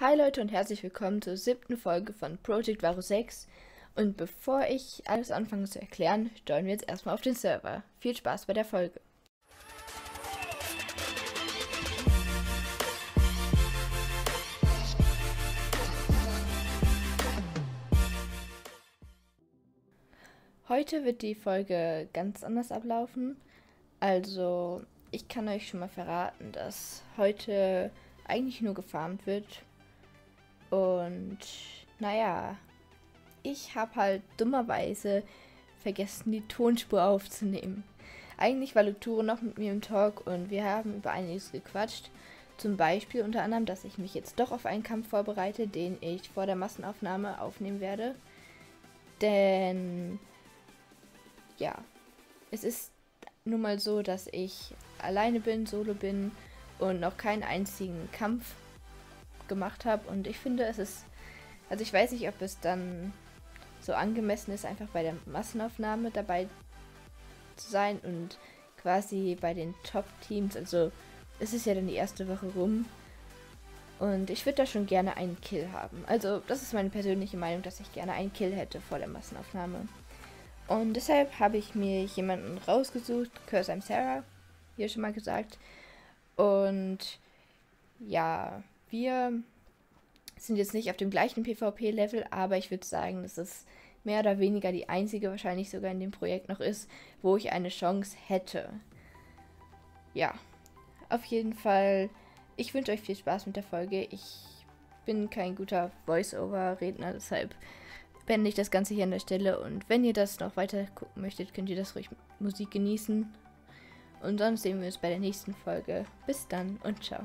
Hi Leute und herzlich willkommen zur siebten Folge von Project Varus 6. Und bevor ich alles anfange zu erklären, steuern wir jetzt erstmal auf den Server. Viel Spaß bei der Folge. Heute wird die Folge ganz anders ablaufen. Also, ich kann euch schon mal verraten, dass heute eigentlich nur gefarmt wird und naja, ich habe halt dummerweise vergessen, die Tonspur aufzunehmen. Eigentlich war Luture noch mit mir im Talk und wir haben über einiges gequatscht. Zum Beispiel unter anderem, dass ich mich jetzt doch auf einen Kampf vorbereite, den ich vor der Massenaufnahme aufnehmen werde. Denn ja, es ist nun mal so, dass ich alleine bin, solo bin und noch keinen einzigen Kampf gemacht habe. Und ich finde, es ist, also ich weiß nicht, ob es dann so angemessen ist, einfach bei der Massenaufnahme dabei zu sein und quasi bei den Top-Teams. Also es ist ja dann die erste Woche rum. Und ich würde da schon gerne einen Kill haben. Also das ist meine persönliche Meinung, dass ich gerne einen Kill hätte vor der Massenaufnahme. Und deshalb habe ich mir jemanden rausgesucht, Curse I'm Sarah, hier schon mal gesagt. Und ja, wir sind jetzt nicht auf dem gleichen PvP-Level, aber ich würde sagen, dass es mehr oder weniger die einzige wahrscheinlich sogar in dem Projekt noch ist, wo ich eine Chance hätte. Ja, auf jeden Fall, ich wünsche euch viel Spaß mit der Folge. Ich bin kein guter Voice-Over-Redner, deshalb beende ich das Ganze hier an der Stelle. Und wenn ihr das noch weiter gucken möchtet, könnt ihr das ruhig Musik genießen. Und sonst sehen wir uns bei der nächsten Folge. Bis dann und ciao.